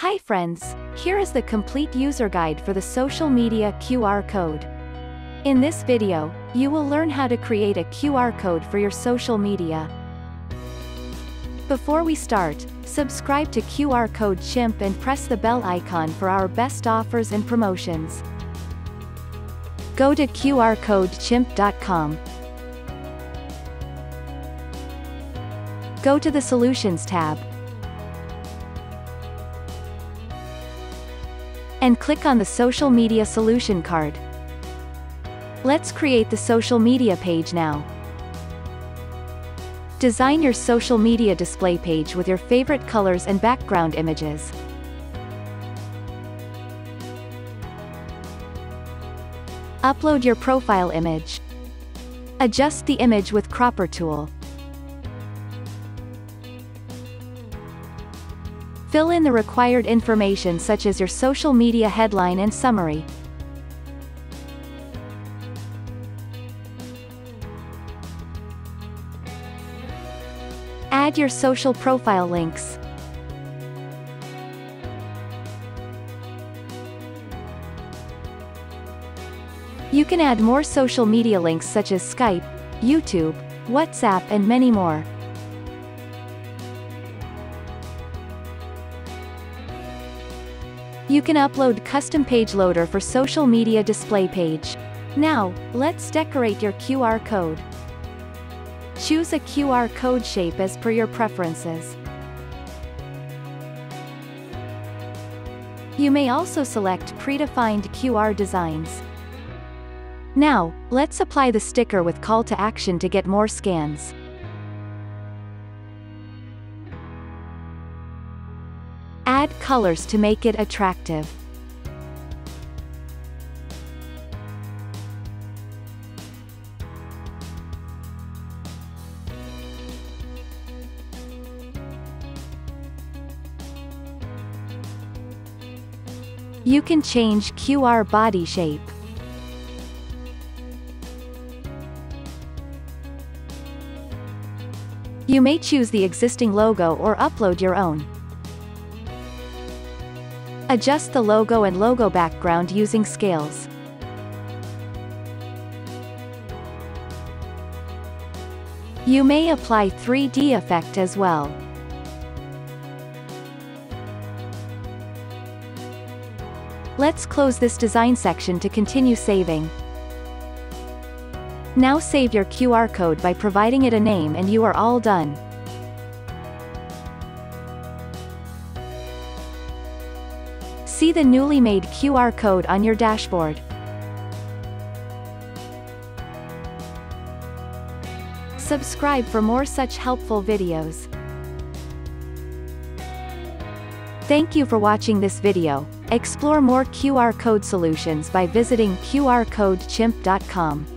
Hi friends, here is the complete user guide for the social media QR code. In this video, you will learn how to create a QR code for your social media. Before we start, subscribe to QR Code Chimp and press the bell icon for our best offers and promotions. Go to qrcodechimp.com. Go to the Solutions tab. And click on the Social Media Solution card. Let's create the social media page now. Design your social media display page with your favorite colors and background images. Upload your profile image. Adjust the image with Cropper tool. Fill in the required information such as your social media headline and summary. Add your social profile links. You can add more social media links such as Skype, YouTube, WhatsApp and many more. You can upload custom page loader for social media display page. Now, let's decorate your QR code. Choose a QR code shape as per your preferences. You may also select predefined QR designs. Now, let's apply the sticker with call to action to get more scans. Add colors to make it attractive. You can change QR body shape. You may choose the existing logo or upload your own. Adjust the logo and logo background using scales. You may apply 3D effect as well. Let's close this design section to continue saving. Now save your QR code by providing it a name and you are all done. See the newly made QR code on your dashboard. Subscribe for more such helpful videos. Thank you for watching this video. Explore more QR code solutions by visiting qrcodechimp.com.